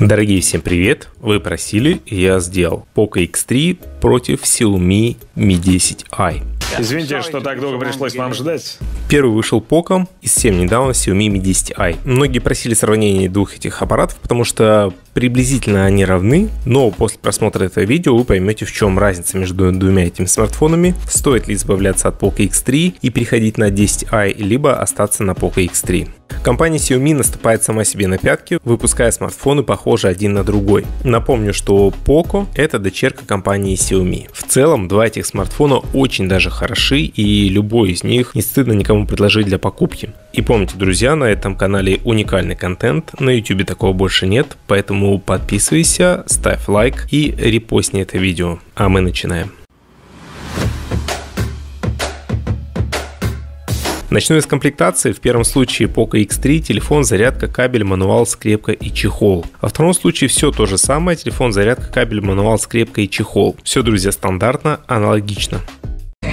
Дорогие, всем привет! Вы просили, и я сделал Poco X3 против Xiaomi Mi 10i. Извините, что так долго пришлось вам ждать. Первый вышел Poco и совсем недавно Xiaomi Mi 10i. Многие просили сравнения двух этих аппаратов, потому что приблизительно они равны, но после просмотра этого видео вы поймете, в чем разница между двумя этими смартфонами, стоит ли избавляться от Poco X3 и переходить на 10i, либо остаться на Poco X3. Компания Xiaomi наступает сама себе на пятки, выпуская смартфоны похожие один на другой. Напомню, что Poco — это дочерка компании Xiaomi. В целом, два этих смартфона очень даже хороши, и любой из них не стыдно никому предложить для покупки. И помните, друзья, на этом канале уникальный контент, на YouTube такого больше нет, поэтому подписывайся, ставь лайк и репостни это видео. А мы начинаем. Начну из комплектации. В первом случае Poco X3 телефон, зарядка, кабель, мануал, скрепка и чехол. Во втором случае все то же самое. Телефон, зарядка, кабель, мануал, скрепка и чехол. Все, друзья, стандартно, аналогично.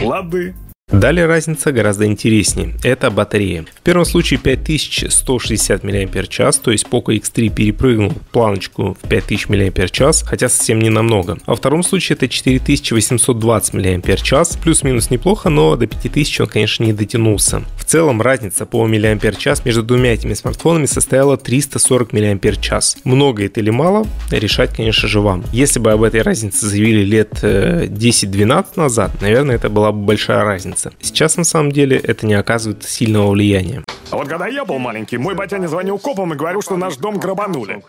Лады. Далее разница гораздо интереснее. Это батарея. В первом случае 5160 мАч, то есть Poco X3 перепрыгнул планочку в 5000 мАч, хотя совсем не намного. А во втором случае это 4820 мАч, плюс-минус неплохо, но до 5000 он, конечно, не дотянулся. В целом разница по мАч между двумя этими смартфонами составила 340 мАч. Много это или мало, решать, конечно же, вам. Если бы об этой разнице заявили лет 10-12 э, назад, наверное, это была бы большая разница разница. Сейчас на самом деле это не оказывает сильного влияния. А вот когда я был маленький, мой батя не звонил копам и говорил, что наш дом грабанули.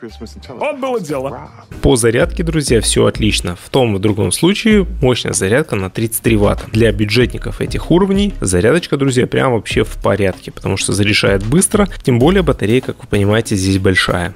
Вот было дело. По зарядке, друзья, все отлично. В том и другом случае мощная зарядка на 33 ватта. Для бюджетников этих уровней зарядочка, друзья, прям вообще в порядке, потому что зарешает быстро, тем более батарея, как вы понимаете, здесь большая.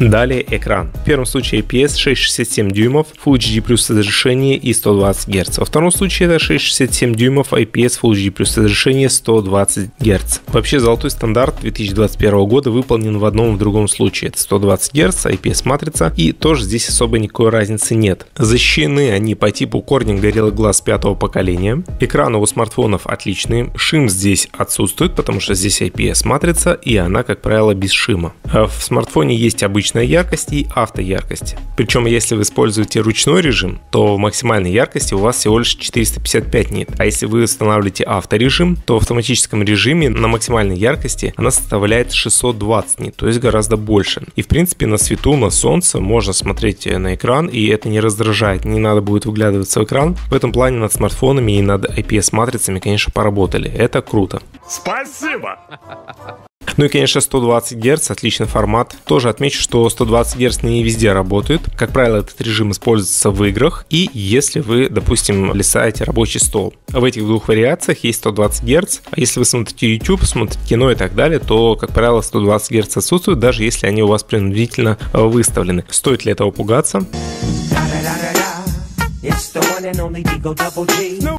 Далее экран. В первом случае IPS 667 дюймов, Full HD плюс разрешение и 120 Гц. Во втором случае это 667 дюймов, IPS Full HD плюс разрешение 120 Гц. Вообще золотой стандарт 2021 года выполнен в одном и в другом случае. Это 120 Гц, IPS матрица и тоже здесь особо никакой разницы нет. Защищены они по типу Corning Gorilla Glass пятого поколения. Экраны у смартфонов отличные. Шим здесь отсутствует, потому что здесь IPS матрица и она, как правило, без шима. А в смартфоне есть обычный обычная яркость и автояркость. Причем, если вы используете ручной режим, то в максимальной яркости у вас всего лишь 455 нит. А если вы устанавливаете авторежим, то в автоматическом режиме на максимальной яркости она составляет 620 нит, то есть гораздо больше. И в принципе на свету, на солнце можно смотреть на экран, и это не раздражает, не надо будет выглядываться в экран. В этом плане над смартфонами и над IPS-матрицами, конечно, поработали. Это круто. Спасибо! Ну и, конечно, 120 Гц, отличный формат. Тоже отмечу, что 120 Гц не везде работает. Как правило, этот режим используется в играх и если вы, допустим, листаете рабочий стол. В этих двух вариациях есть 120 Гц, а если вы смотрите YouTube, смотрите кино и так далее, то, как правило, 120 Гц отсутствует, даже если они у вас принудительно выставлены. Стоит ли этого пугаться?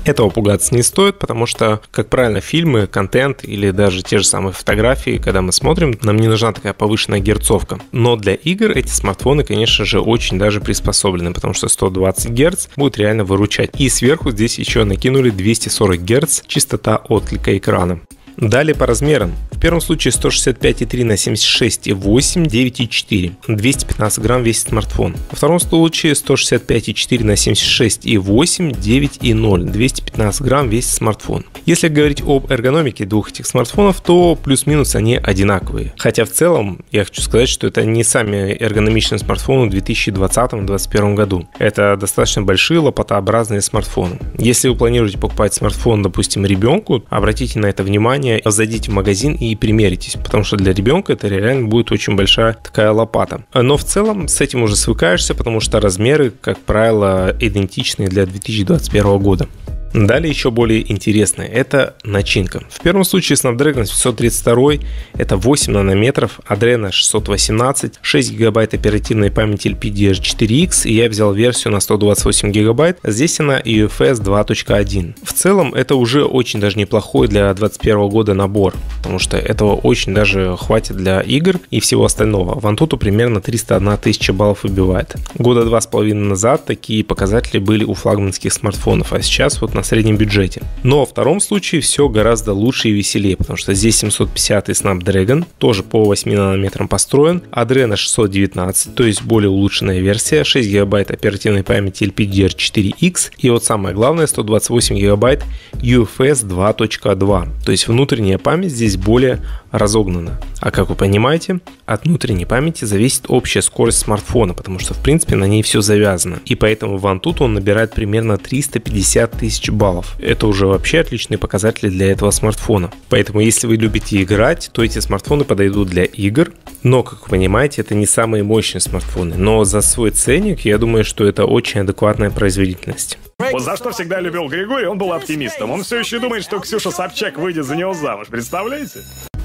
Этого пугаться не стоит, потому что, как правильно, фильмы, контент или даже те же самые фотографии, когда мы смотрим, нам не нужна такая повышенная герцовка. Но для игр эти смартфоны, конечно же, очень даже приспособлены, потому что 120 Гц будет реально выручать. И сверху здесь еще накинули 240 Гц частота отклика экрана. Далее по размерам. В первом случае 165,3 на 76,8, 9,4. 215 грамм весит смартфон. Во втором случае 165,4 на 76,8, 9,0. 215 грамм весит смартфон. Если говорить об эргономике двух этих смартфонов, то плюс-минус они одинаковые. Хотя в целом я хочу сказать, что это не сами эргономичные смартфоны в 2020-2021 году. Это достаточно большие лопатообразные смартфоны. Если вы планируете покупать смартфон, допустим, ребенку, обратите на это внимание зайдите в магазин и примеритесь, потому что для ребенка это реально будет очень большая такая лопата. Но в целом с этим уже свыкаешься, потому что размеры, как правило, идентичны для 2021 года. Далее еще более интересное, это начинка. В первом случае Snapdragon 732 это 8 нанометров, Adreno 618, 6 гигабайт оперативной памяти LPDDR4X, и я взял версию на 128 гигабайт. Здесь она UFS 2.1. В целом это уже очень даже неплохой для 2021 года набор, потому что этого очень даже хватит для игр и всего остального. В Antutu примерно 301 тысяча баллов выбивает. Года два с половиной назад такие показатели были у флагманских смартфонов, а сейчас вот на на среднем бюджете. Но во втором случае все гораздо лучше и веселее, потому что здесь 750 Snapdragon, тоже по 8 нанометрам построен, Adreno 619, то есть более улучшенная версия, 6 гигабайт оперативной памяти LPDDR4X и вот самое главное 128 гигабайт UFS 2.2, то есть внутренняя память здесь более разогнана. А как вы понимаете, от внутренней памяти зависит общая скорость смартфона, потому что в принципе на ней все завязано. И поэтому в Antutu он набирает примерно 350 тысяч баллов. Это уже вообще отличные показатели для этого смартфона. Поэтому если вы любите играть, то эти смартфоны подойдут для игр. Но, как вы понимаете, это не самые мощные смартфоны. Но за свой ценник, я думаю, что это очень адекватная производительность. Вот за что всегда любил Григорий, он был оптимистом. Он все еще думает, что Ксюша Собчак выйдет за него замуж. Представляете?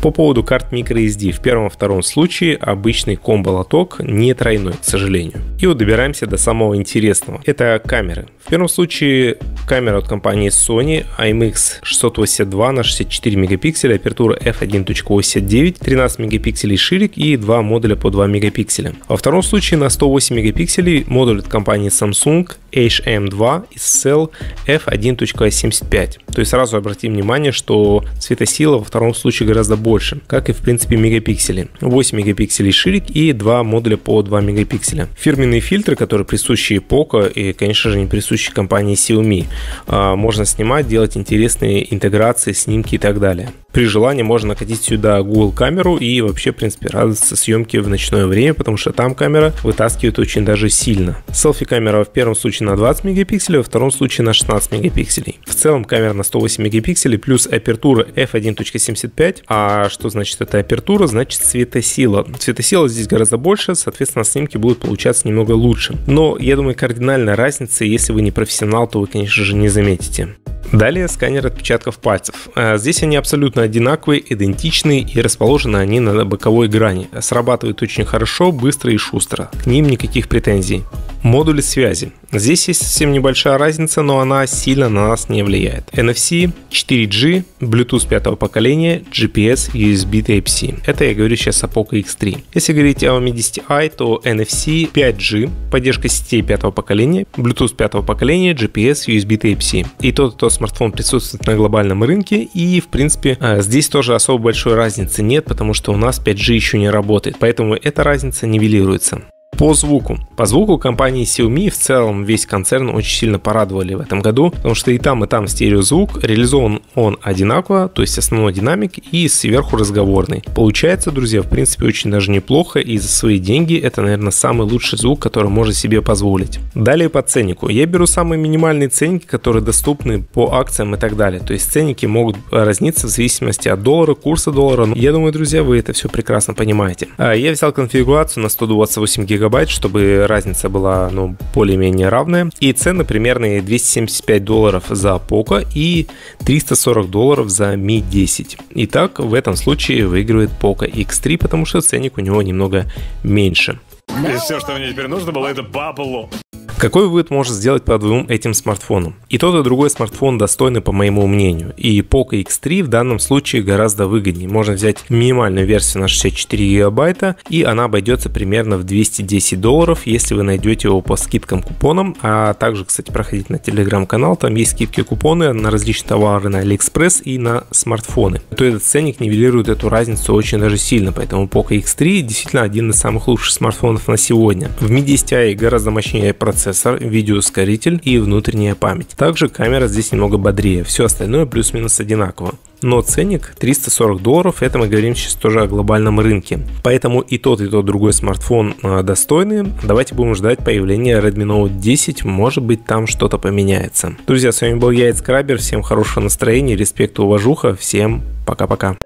По поводу карт microSD. В первом и втором случае обычный комбо-лоток не тройной, к сожалению. И вот добираемся до самого интересного. Это камеры. В первом случае камера от компании Sony IMX 682 на 64 мегапикселя, апертура f1.89, 13 мегапикселей ширик и два модуля по 2 мегапикселя. Во втором случае на 108 мегапикселей модуль от компании Samsung HM2 из Cell f1.75. То есть сразу обратим внимание, что светосила во втором случае гораздо больше, как и в принципе мегапиксели. 8 мегапикселей ширик и два модуля по 2 мегапикселя. Фирменные фильтры, которые присущи Poco и, конечно же, не присущи компании Xiaomi. А, можно снимать, делать интересные интеграции, снимки и так далее. При желании можно накатить сюда Google камеру и вообще, в принципе, радоваться съемке в ночное время, потому что там камера вытаскивает очень даже сильно. Селфи-камера в первом случае на 20 мегапикселей, во втором случае на 16 мегапикселей. В целом камера на 108 мегапикселей плюс апертура f1.75. А что значит эта апертура? Значит светосила. Светосила здесь гораздо больше, соответственно, снимки будут получаться немного лучше. Но я думаю, кардинальная разница, если вы не профессионал, то вы, конечно же, не заметите. Далее сканер отпечатков пальцев. А, здесь они абсолютно одинаковые, идентичные и расположены они на боковой грани. Срабатывают очень хорошо, быстро и шустро. К ним никаких претензий. Модули связи. Здесь есть совсем небольшая разница, но она сильно на нас не влияет. NFC, 4G, Bluetooth пятого поколения, GPS, USB Type-C. Это я говорю сейчас о Poco X3. Если говорить о Mi 10i, то NFC, 5G, поддержка сетей пятого поколения, Bluetooth пятого поколения, GPS, USB Type-C. И тот, и смартфон присутствует на глобальном рынке, и в принципе а, здесь тоже особо большой разницы нет, потому что у нас 5G еще не работает, поэтому эта разница нивелируется. По звуку. По звуку компании Xiaomi в целом весь концерн очень сильно порадовали в этом году, потому что и там, и там стереозвук, реализован он одинаково, то есть основной динамик и сверху разговорный. Получается, друзья, в принципе очень даже неплохо, и за свои деньги это, наверное, самый лучший звук, который можно себе позволить. Далее по ценнику. Я беру самые минимальные ценники, которые доступны по акциям и так далее. То есть ценники могут разниться в зависимости от доллара, курса доллара. Я думаю, друзья, вы это все прекрасно понимаете. А, я взял конфигурацию на 128 гигабайт гигабайт, чтобы разница была ну, более-менее равная. И цены примерно 275 долларов за Poco и 340 долларов за Mi 10. Итак, в этом случае выигрывает Poco X3, потому что ценник у него немного меньше. И все, что мне теперь нужно было, это бабло. Какой вывод можно сделать по двум этим смартфонам? И тот, и другой смартфон достойны, по моему мнению. И Poco X3 в данном случае гораздо выгоднее. Можно взять минимальную версию на 64 гигабайта, и она обойдется примерно в 210 долларов, если вы найдете его по скидкам купонам. А также, кстати, проходить на телеграм-канал, там есть скидки купоны на различные товары на AliExpress и на смартфоны. То этот ценник нивелирует эту разницу очень даже сильно, поэтому Poco X3 действительно один из самых лучших смартфонов на сегодня. В Mi 10i гораздо мощнее процессор процессор, видеоускоритель и внутренняя память. Также камера здесь немного бодрее, все остальное плюс-минус одинаково. Но ценник 340 долларов, это мы говорим сейчас тоже о глобальном рынке. Поэтому и тот, и тот другой смартфон а, достойны. Давайте будем ждать появления Redmi Note 10, может быть там что-то поменяется. Друзья, с вами был я, Крабер, всем хорошего настроения, респект, уважуха, всем пока-пока.